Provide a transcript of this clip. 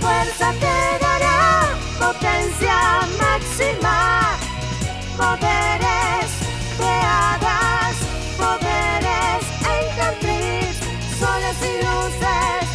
fuerza te dará potencia máxima, poderes de hadas, poderes encantriz, soles y luces.